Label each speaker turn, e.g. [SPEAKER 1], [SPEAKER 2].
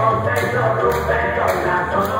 [SPEAKER 1] contento, tu bentornato,